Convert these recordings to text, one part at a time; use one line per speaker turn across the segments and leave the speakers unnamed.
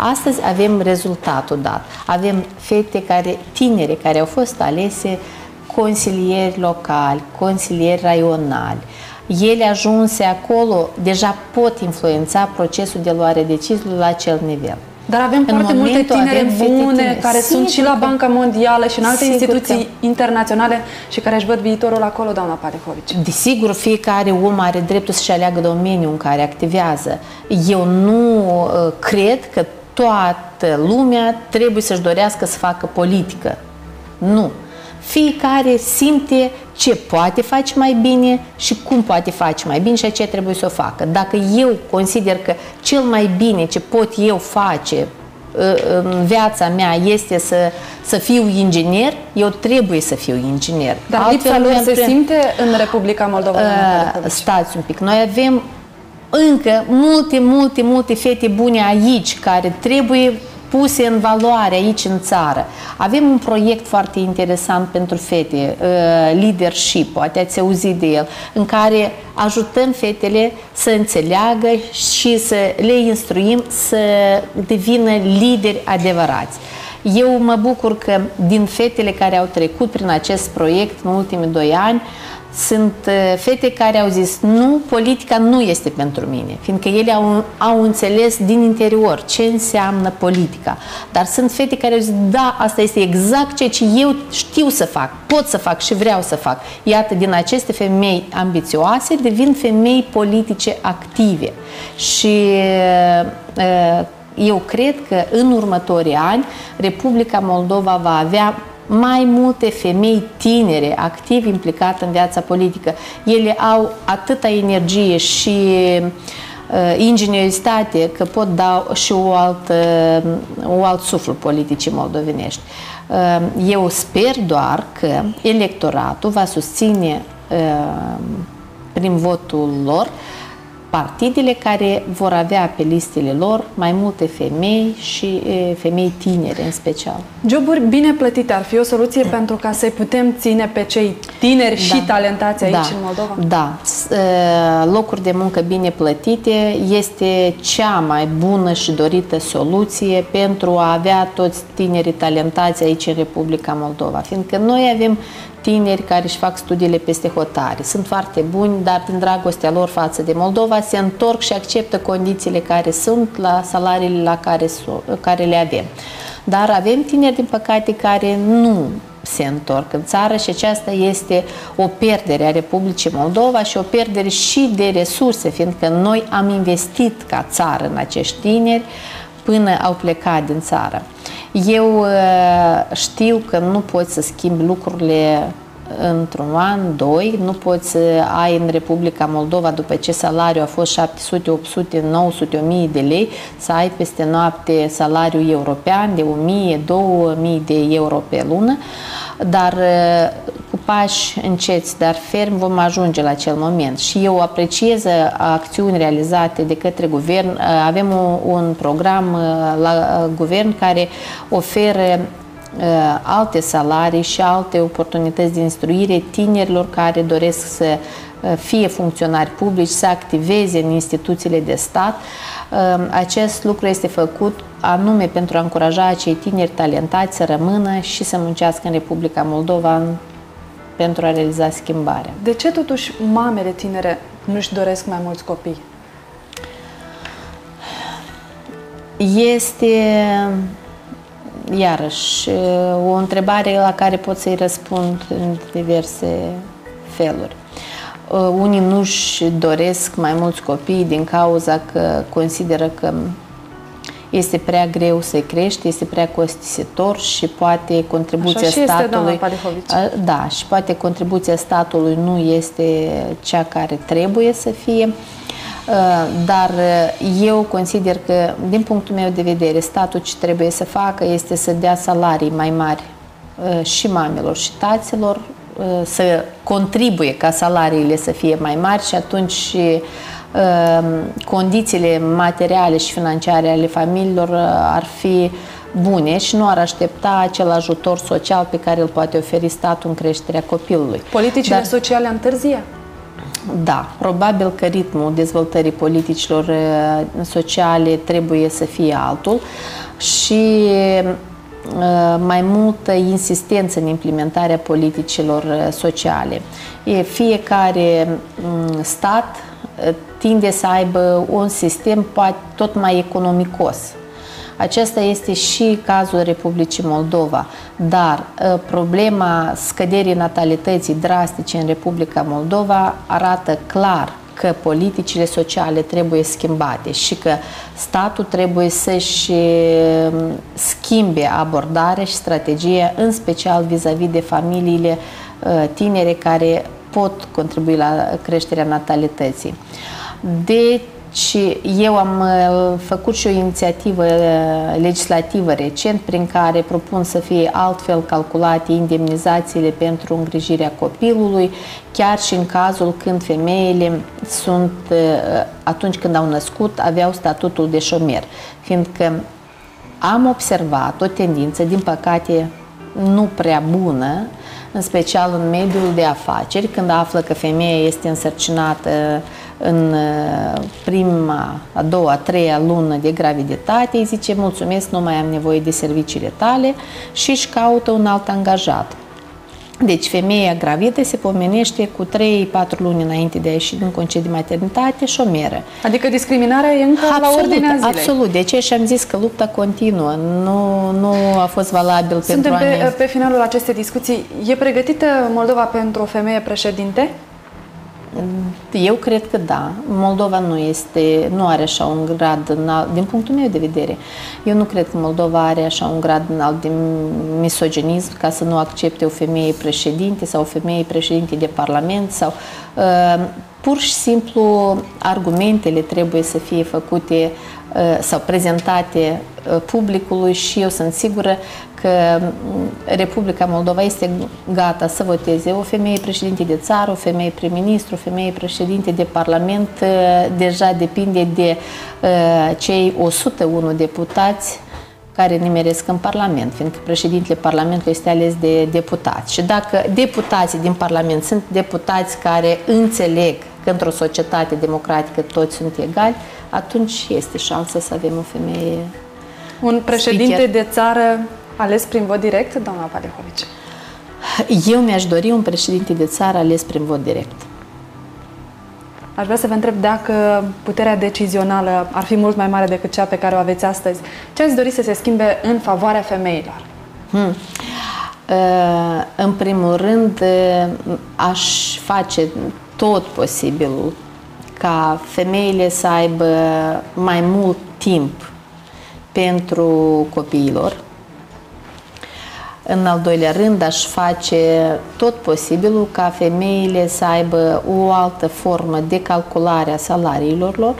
Astăzi avem rezultatul dat. Avem fete care, tinere care au fost alese consilieri locali, consilieri raionali, ele ajunse acolo deja pot influența procesul de luare deciziilor la acel nivel.
Dar avem în foarte multe tinere bune tinere. care Sigur sunt și la Banca Mondială și în alte Sigur instituții că... internaționale și care își văd viitorul acolo, doamna Palehovici.
Desigur, fiecare om are dreptul să-și aleagă domeniul în care activează. Eu nu uh, cred că toată lumea trebuie să-și dorească să facă politică. Nu. Fiecare simte ce poate face mai bine și cum poate face mai bine și ce trebuie să o facă. Dacă eu consider că cel mai bine ce pot eu face ă, în viața mea este să, să fiu inginer, eu trebuie să fiu inginer.
Dar Altfel, lipsa lor se pre... simte în Republica Moldova? Uh,
stați un pic. Noi avem încă multe, multe, multe fete bune aici care trebuie puse în valoare aici în țară. Avem un proiect foarte interesant pentru fete, uh, Leadership, poate ați auzit de el, în care ajutăm fetele să înțeleagă și să le instruim să devină lideri adevărați. Eu mă bucur că din fetele care au trecut prin acest proiect în ultimii doi ani, sunt uh, fete care au zis nu, politica nu este pentru mine, fiindcă ele au, au înțeles din interior ce înseamnă politica. Dar sunt fete care au zis da, asta este exact ceea ce eu știu să fac, pot să fac și vreau să fac. Iată, din aceste femei ambițioase devin femei politice active. Și uh, eu cred că în următorii ani Republica Moldova va avea mai multe femei tinere, activ implicate în viața politică. Ele au atâta energie și uh, ingenieritate că pot da și o altă, o alt suflu politicii moldovenești. Uh, eu sper doar că electoratul va susține uh, prin votul lor uh, partidele care vor avea pe listele lor mai multe femei și femei tinere în special.
Joburi bine plătite ar fi o soluție pentru ca să-i putem ține pe cei tineri da. și talentați aici
da.
în Moldova?
Da. Locuri de muncă bine plătite este cea mai bună și dorită soluție pentru a avea toți tinerii talentați aici în Republica Moldova, fiindcă noi avem tineri care își fac studiile peste hotare. Sunt foarte buni, dar din dragostea lor față de Moldova se întorc și acceptă condițiile care sunt la salariile la care, care le avem. Dar avem tineri, din păcate, care nu se întorc în țară și aceasta este o pierdere a Republicii Moldova și o pierdere și de resurse, fiindcă noi am investit ca țară în acești tineri până au plecat din țară. Eu uh, știu că nu poți să schimbi lucrurile într-un an, doi, nu poți să ai în Republica Moldova, după ce salariul a fost 700, 800, 900, 1000 de lei, să ai peste noapte salariul european de 1000, 2000 de euro pe lună, dar uh, cu pași înceți, dar ferm vom ajunge la acel moment. Și eu apreciez acțiuni realizate de către guvern. Uh, avem un program uh, la guvern care oferă Uh, alte salarii și alte oportunități de instruire tinerilor care doresc să uh, fie funcționari publici, să activeze în instituțiile de stat. Uh, acest lucru este făcut anume pentru a încuraja acei tineri talentați să rămână și să muncească în Republica Moldova pentru a realiza schimbarea.
De ce totuși mamele tinere nu-și doresc mai mulți copii?
Este iarăși, o întrebare la care pot să-i răspund în diverse feluri. Unii nu-și doresc mai mulți copii din cauza că consideră că este prea greu să-i crești, este prea costisitor și poate contribuția
Așa
statului.
Este,
da, și poate contribuția statului nu este cea care trebuie să fie. Uh, Uh, dar uh, eu consider că, din punctul meu de vedere, statul ce trebuie să facă este să dea salarii mai mari uh, și mamelor și taților, să contribuie ca salariile să fie mai mari și atunci și condițiile materiale și financiare ale familiilor ar fi bune și nu ar aștepta acel ajutor social pe care îl poate oferi statul în creșterea copilului.
Politicile Dar, sociale întârzie?
Da, probabil că ritmul dezvoltării politicilor uh, sociale trebuie să fie altul și uh, mai multă insistență în implementarea politicilor uh, sociale. Fiecare mm, stat tinde să aibă un sistem poate tot mai economicos acesta este și cazul Republicii Moldova, dar ă, problema scăderii natalității drastice în Republica Moldova arată clar că politicile sociale trebuie schimbate și că statul trebuie să-și ă, schimbe abordarea și strategia, în special vis-a-vis -vis de familiile ă, tinere care pot contribui la creșterea natalității. De și eu am uh, făcut și o inițiativă uh, legislativă recent prin care propun să fie altfel calculate indemnizațiile pentru îngrijirea copilului, chiar și în cazul când femeile sunt, uh, atunci când au născut, aveau statutul de șomer. Fiindcă am observat o tendință, din păcate, nu prea bună, în special în mediul de afaceri, când află că femeia este însărcinată în uh, prima, a doua, a treia lună de graviditate, îi zice mulțumesc, nu mai am nevoie de serviciile tale și își caută un alt angajat. Deci femeia gravidă se pomenește cu 3-4 luni înainte de a ieși din concediu de maternitate șomeră.
Adică discriminarea e încă absolut, la ordinea zilei.
Absolut. De ce și am zis că lupta continuă. Nu, nu a fost valabil
Suntem
pentru
pe, pe finalul acestei discuții. E pregătită Moldova pentru o femeie președinte?
Eu cred că da. Moldova nu este, nu are așa un grad înalt, din punctul meu de vedere. Eu nu cred că Moldova are așa un grad înalt de misoginism ca să nu accepte o femeie președinte sau o femeie președinte de parlament sau uh, pur și simplu argumentele trebuie să fie făcute uh, sau prezentate uh, publicului și eu sunt sigură că mm, Republica Moldova este gata să voteze o femeie președinte de țară, o femeie prim-ministru, o femeie președinte de parlament, uh, deja depinde de uh, cei 101 deputați care nimeresc în Parlament, fiindcă președintele Parlamentului este ales de deputați. Și dacă deputații din Parlament sunt deputați care înțeleg că într-o societate democratică toți sunt egali, atunci este șansa să avem o femeie
un președinte speaker. de țară Ales prin vot direct, doamna Palehovici?
Eu mi-aș dori un președinte de țară ales prin vot direct.
Aș vrea să vă întreb dacă puterea decizională ar fi mult mai mare decât cea pe care o aveți astăzi. Ce ați dori să se schimbe în favoarea femeilor? Hmm.
Uh, în primul rând, uh, aș face tot posibilul ca femeile să aibă mai mult timp pentru copiilor, în al doilea rând, aș face tot posibilul ca femeile să aibă o altă formă de calculare a salariilor lor.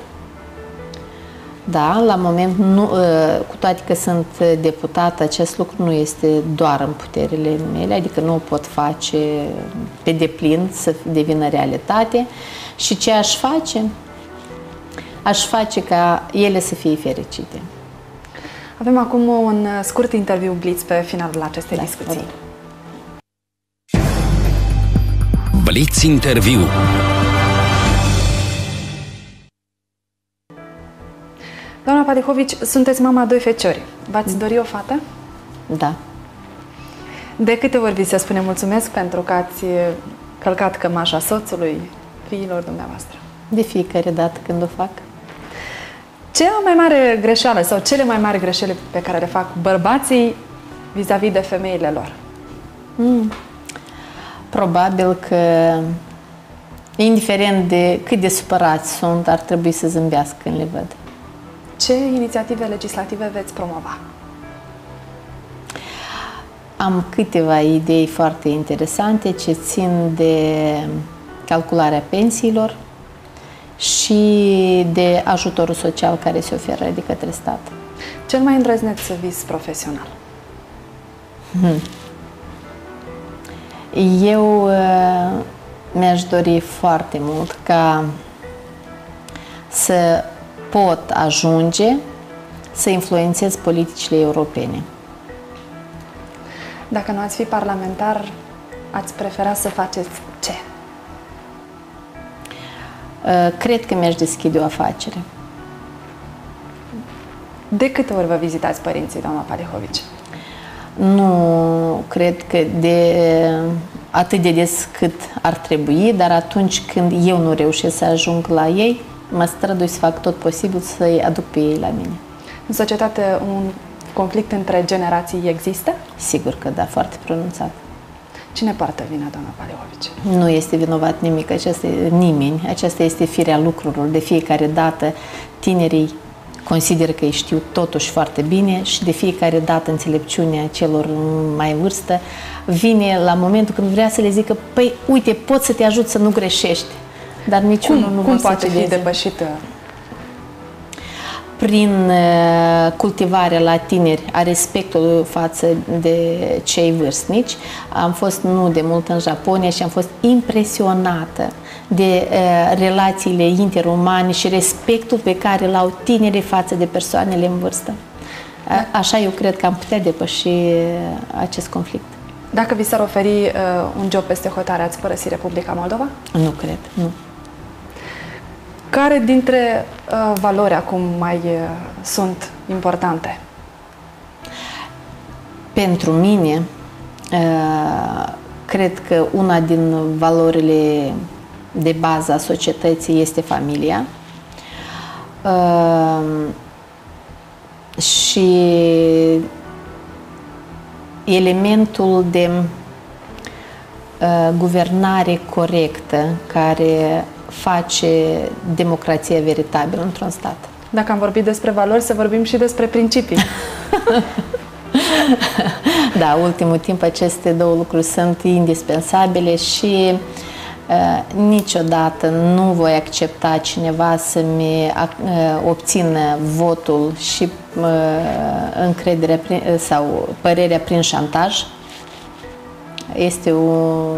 Da, la moment, nu, ă, cu toate că sunt deputată, acest lucru nu este doar în puterile mele, adică nu o pot face pe deplin să devină realitate. Și ce aș face? Aș face ca ele să fie fericite.
Avem acum un uh, scurt interviu Blitz pe finalul acestei da, discuții. Blitz interviu. Doamna Padihovici, sunteți mama doi feciori. V-ați mm. dori o fată?
Da.
De câte ori vi se spune mulțumesc pentru că ați uh, călcat cămașa soțului, fiilor dumneavoastră?
De fiecare dată când o fac.
Cea mai mare greșeală sau cele mai mari greșeli pe care le fac bărbații vis-a-vis de femeile lor? Mm.
Probabil că, indiferent de cât de supărați sunt, ar trebui să zâmbească când le văd.
Ce inițiative legislative veți promova?
Am câteva idei foarte interesante ce țin de calcularea pensiilor, și de ajutorul social care se oferă de către stat.
Cel mai îndrăzneț vis profesional? Hmm.
Eu uh, mi-aș dori foarte mult ca să pot ajunge să influențez politicile europene.
Dacă nu ați fi parlamentar, ați prefera să faceți ce?
Cred că mi-aș deschide o afacere.
De câte ori vă vizitați părinții, doamna Palehovici?
Nu cred că de atât de des cât ar trebui, dar atunci când eu nu reușesc să ajung la ei, mă strădui să fac tot posibil să-i aduc pe ei la mine.
În societate un conflict între generații există?
Sigur că da, foarte pronunțat.
Cine poartă vina, doamna Paleovici?
Nu este vinovat nimic, aceasta, nimeni. Aceasta este firea lucrurilor. De fiecare dată tinerii consideră că îi știu totuși foarte bine și de fiecare dată înțelepciunea celor mai vârstă vine la momentul când vrea să le zică păi uite, pot să te ajut să nu greșești, dar niciunul
cum,
nu
cum
va
poate
să
fi depășită
prin uh, cultivarea la tineri a respectului față de cei vârstnici. Am fost nu de mult în Japonia și am fost impresionată de uh, relațiile interumane și respectul pe care îl au tinerii față de persoanele în vârstă. Da. Așa eu cred că am putea depăși uh, acest conflict.
Dacă vi s-ar oferi uh, un job peste hotare, ați părăsi Republica Moldova?
Nu cred, nu.
Care dintre uh, valori acum mai uh, sunt importante?
Pentru mine, uh, cred că una din valorile de bază a societății este familia. Uh, și elementul de uh, guvernare corectă care face democrația veritabilă într-un stat.
Dacă am vorbit despre valori, să vorbim și despre principii.
da, ultimul timp aceste două lucruri sunt indispensabile și uh, niciodată nu voi accepta cineva să-mi uh, obțină votul și uh, încrederea prin, sau părerea prin șantaj. Este un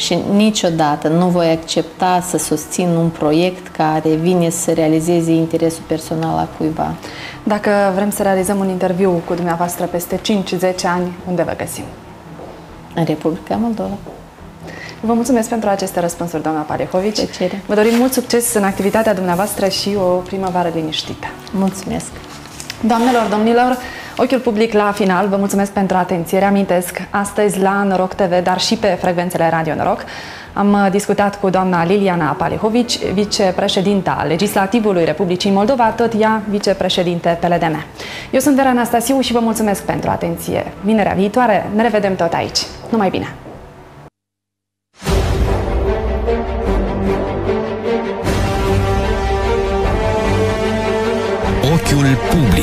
și niciodată nu voi accepta să susțin un proiect care vine să realizeze interesul personal al cuiva.
Dacă vrem să realizăm un interviu cu dumneavoastră peste 5-10 ani, unde vă găsim?
În Republica Moldova.
Vă mulțumesc pentru aceste răspunsuri, doamna Parehovici.
Plăcere.
Vă dorim mult succes în activitatea dumneavoastră și o primăvară liniștită.
Mulțumesc!
Doamnelor, domnilor, Ochiul public la final, vă mulțumesc pentru atenție. Reamintesc, astăzi la Noroc TV, dar și pe frecvențele Radio Noroc, am uh, discutat cu doamna Liliana Palihovici, vicepreședinta Legislativului Republicii Moldova, tot ea vicepreședinte PLDM. Eu sunt Vera Anastasiu și vă mulțumesc pentru atenție. Vinerea viitoare ne revedem tot aici. Numai bine!
Ochiul public